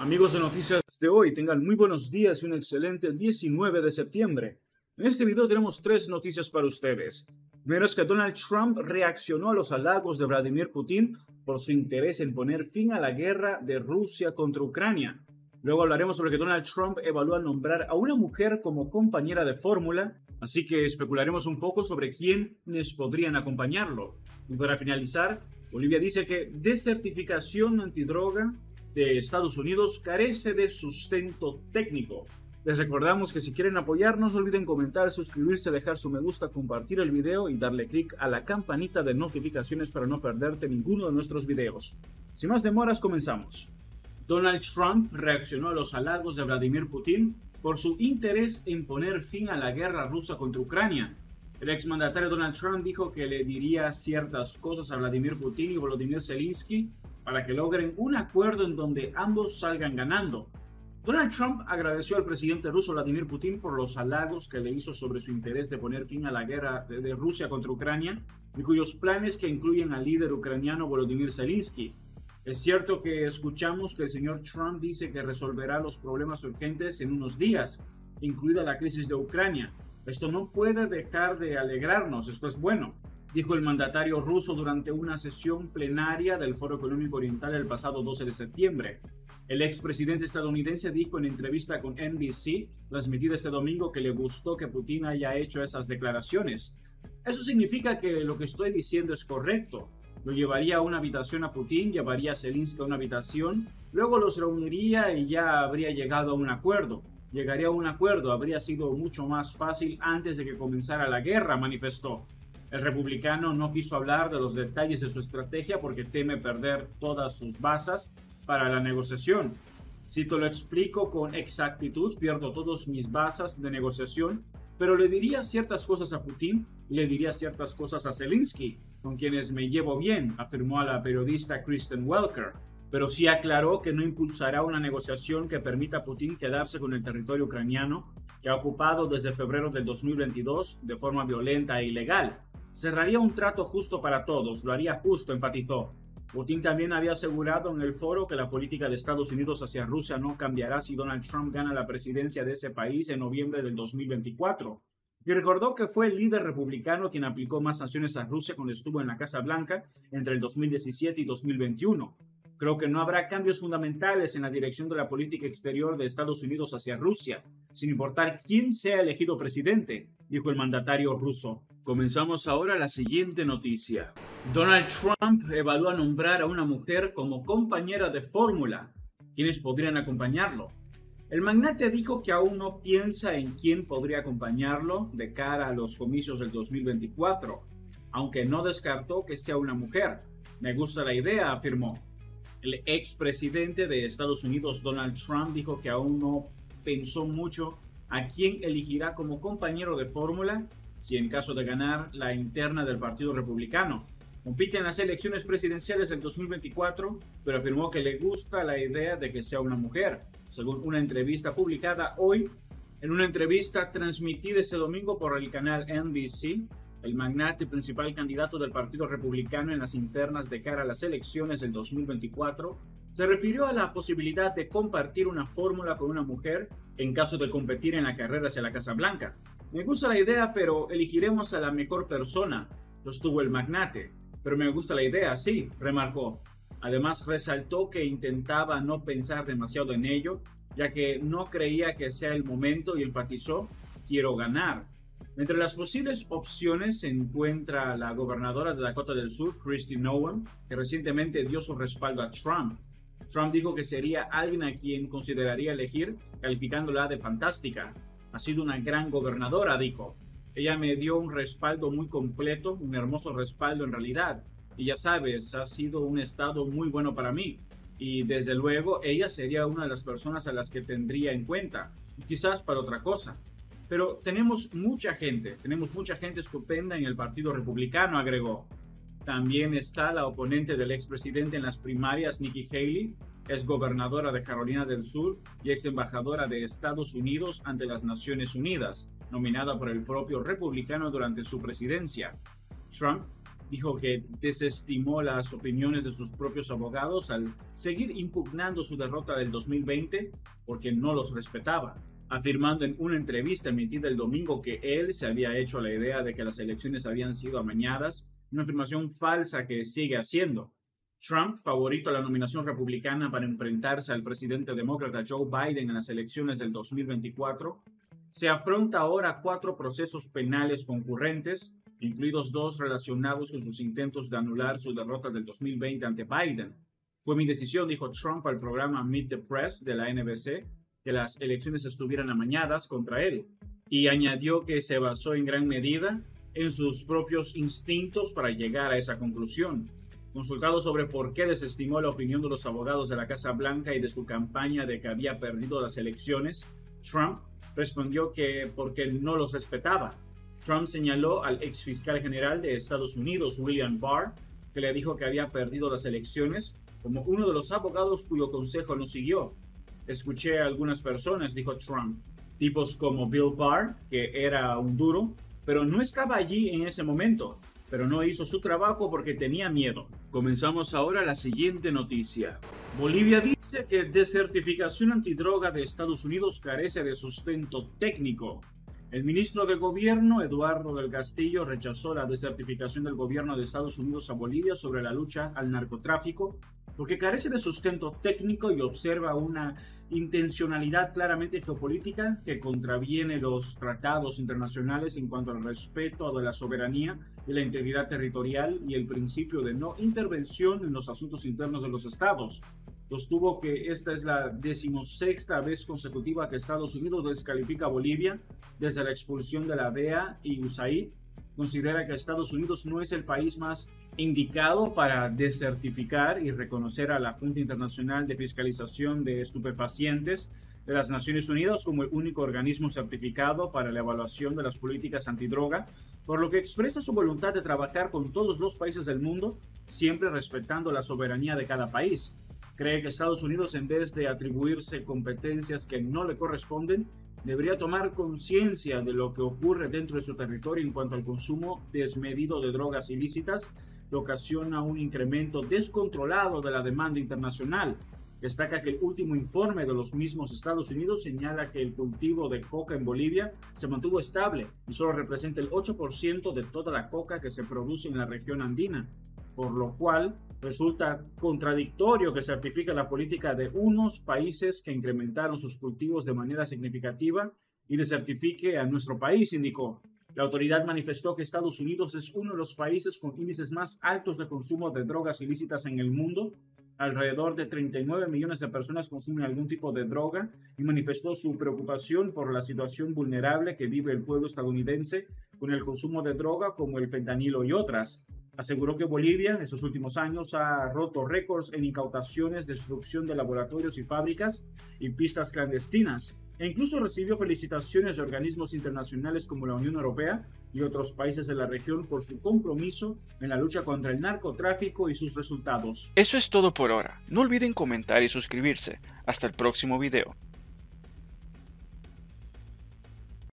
Amigos de Noticias de hoy, tengan muy buenos días y un excelente 19 de septiembre. En este video tenemos tres noticias para ustedes. Primero es que Donald Trump reaccionó a los halagos de Vladimir Putin por su interés en poner fin a la guerra de Rusia contra Ucrania. Luego hablaremos sobre que Donald Trump evalúa nombrar a una mujer como compañera de fórmula, así que especularemos un poco sobre quiénes podrían acompañarlo. Y para finalizar, Bolivia dice que desertificación antidroga de Estados Unidos carece de sustento técnico. Les recordamos que si quieren apoyarnos, no olviden comentar, suscribirse, dejar su me gusta, compartir el video y darle click a la campanita de notificaciones para no perderte ninguno de nuestros videos. Sin más demoras, comenzamos. Donald Trump reaccionó a los halagos de Vladimir Putin por su interés en poner fin a la guerra rusa contra Ucrania. El exmandatario Donald Trump dijo que le diría ciertas cosas a Vladimir Putin y Volodymyr Zelensky para que logren un acuerdo en donde ambos salgan ganando. Donald Trump agradeció al presidente ruso Vladimir Putin por los halagos que le hizo sobre su interés de poner fin a la guerra de Rusia contra Ucrania y cuyos planes que incluyen al líder ucraniano Volodymyr Zelensky. Es cierto que escuchamos que el señor Trump dice que resolverá los problemas urgentes en unos días, incluida la crisis de Ucrania. Esto no puede dejar de alegrarnos, esto es bueno dijo el mandatario ruso durante una sesión plenaria del Foro Económico Oriental el pasado 12 de septiembre. El expresidente estadounidense dijo en entrevista con NBC, transmitida este domingo, que le gustó que Putin haya hecho esas declaraciones. Eso significa que lo que estoy diciendo es correcto. Lo llevaría a una habitación a Putin, llevaría a Zelensky a una habitación, luego los reuniría y ya habría llegado a un acuerdo. Llegaría a un acuerdo, habría sido mucho más fácil antes de que comenzara la guerra, manifestó. El republicano no quiso hablar de los detalles de su estrategia porque teme perder todas sus bases para la negociación. Si te lo explico con exactitud, pierdo todas mis bases de negociación, pero le diría ciertas cosas a Putin y le diría ciertas cosas a Zelensky, con quienes me llevo bien, afirmó a la periodista Kristen Welker. Pero sí aclaró que no impulsará una negociación que permita a Putin quedarse con el territorio ucraniano que ha ocupado desde febrero del 2022 de forma violenta e ilegal, cerraría un trato justo para todos, lo haría justo, enfatizó. Putin también había asegurado en el foro que la política de Estados Unidos hacia Rusia no cambiará si Donald Trump gana la presidencia de ese país en noviembre del 2024. Y recordó que fue el líder republicano quien aplicó más sanciones a Rusia cuando estuvo en la Casa Blanca entre el 2017 y 2021. Creo que no habrá cambios fundamentales en la dirección de la política exterior de Estados Unidos hacia Rusia, sin importar quién sea elegido presidente, dijo el mandatario ruso. Comenzamos ahora la siguiente noticia. Donald Trump evalúa nombrar a una mujer como compañera de fórmula. ¿Quiénes podrían acompañarlo? El magnate dijo que aún no piensa en quién podría acompañarlo de cara a los comicios del 2024, aunque no descartó que sea una mujer. Me gusta la idea, afirmó. El expresidente de Estados Unidos, Donald Trump, dijo que aún no pensó mucho a quién elegirá como compañero de fórmula si en caso de ganar la interna del Partido Republicano. Compite en las elecciones presidenciales del 2024, pero afirmó que le gusta la idea de que sea una mujer, según una entrevista publicada hoy. En una entrevista transmitida ese domingo por el canal NBC, el magnate principal candidato del Partido Republicano en las internas de cara a las elecciones del 2024, se refirió a la posibilidad de compartir una fórmula con una mujer en caso de competir en la carrera hacia la Casa Blanca. Me gusta la idea, pero elegiremos a la mejor persona, sostuvo el magnate. Pero me gusta la idea, sí, remarcó. Además, resaltó que intentaba no pensar demasiado en ello, ya que no creía que sea el momento y enfatizó, quiero ganar. Entre las posibles opciones se encuentra la gobernadora de Dakota del Sur, Christy Nolan, que recientemente dio su respaldo a Trump. Trump dijo que sería alguien a quien consideraría elegir, calificándola de fantástica. Ha sido una gran gobernadora, dijo. Ella me dio un respaldo muy completo, un hermoso respaldo en realidad. Y ya sabes, ha sido un estado muy bueno para mí. Y desde luego ella sería una de las personas a las que tendría en cuenta, quizás para otra cosa. Pero tenemos mucha gente, tenemos mucha gente estupenda en el Partido Republicano, agregó. También está la oponente del expresidente en las primarias, Nikki Haley, es gobernadora de Carolina del Sur y ex embajadora de Estados Unidos ante las Naciones Unidas, nominada por el propio republicano durante su presidencia. Trump dijo que desestimó las opiniones de sus propios abogados al seguir impugnando su derrota del 2020 porque no los respetaba, afirmando en una entrevista emitida el domingo que él se había hecho la idea de que las elecciones habían sido amañadas, una afirmación falsa que sigue haciendo. Trump, favorito a la nominación republicana para enfrentarse al presidente demócrata Joe Biden en las elecciones del 2024, se afronta ahora cuatro procesos penales concurrentes, incluidos dos relacionados con sus intentos de anular su derrota del 2020 ante Biden. Fue mi decisión, dijo Trump al programa Meet the Press de la NBC, que las elecciones estuvieran amañadas contra él, y añadió que se basó en gran medida en sus propios instintos para llegar a esa conclusión. Consultado sobre por qué desestimó la opinión de los abogados de la Casa Blanca y de su campaña de que había perdido las elecciones, Trump respondió que porque no los respetaba. Trump señaló al ex fiscal general de Estados Unidos, William Barr, que le dijo que había perdido las elecciones como uno de los abogados cuyo consejo no siguió. Escuché a algunas personas, dijo Trump, tipos como Bill Barr, que era un duro, pero no estaba allí en ese momento pero no hizo su trabajo porque tenía miedo. Comenzamos ahora la siguiente noticia. Bolivia dice que desertificación antidroga de Estados Unidos carece de sustento técnico. El ministro de Gobierno, Eduardo del Castillo, rechazó la desertificación del gobierno de Estados Unidos a Bolivia sobre la lucha al narcotráfico porque carece de sustento técnico y observa una intencionalidad claramente geopolítica que contraviene los tratados internacionales en cuanto al respeto de la soberanía y la integridad territorial y el principio de no intervención en los asuntos internos de los estados. Sostuvo que esta es la decimosexta vez consecutiva que Estados Unidos descalifica a Bolivia desde la expulsión de la DEA y USAID considera que Estados Unidos no es el país más indicado para desertificar y reconocer a la Junta Internacional de Fiscalización de Estupefacientes de las Naciones Unidas como el único organismo certificado para la evaluación de las políticas antidroga, por lo que expresa su voluntad de trabajar con todos los países del mundo, siempre respetando la soberanía de cada país. Cree que Estados Unidos, en vez de atribuirse competencias que no le corresponden, debería tomar conciencia de lo que ocurre dentro de su territorio en cuanto al consumo desmedido de drogas ilícitas, que ocasiona un incremento descontrolado de la demanda internacional. Destaca que el último informe de los mismos Estados Unidos señala que el cultivo de coca en Bolivia se mantuvo estable y solo representa el 8% de toda la coca que se produce en la región andina por lo cual resulta contradictorio que certifique la política de unos países que incrementaron sus cultivos de manera significativa y desertifique a nuestro país, indicó. La autoridad manifestó que Estados Unidos es uno de los países con índices más altos de consumo de drogas ilícitas en el mundo. Alrededor de 39 millones de personas consumen algún tipo de droga y manifestó su preocupación por la situación vulnerable que vive el pueblo estadounidense con el consumo de droga como el fentanilo y otras aseguró que Bolivia en estos últimos años ha roto récords en incautaciones, destrucción de laboratorios y fábricas y pistas clandestinas, e incluso recibió felicitaciones de organismos internacionales como la Unión Europea y otros países de la región por su compromiso en la lucha contra el narcotráfico y sus resultados. Eso es todo por ahora. No olviden comentar y suscribirse. Hasta el próximo video.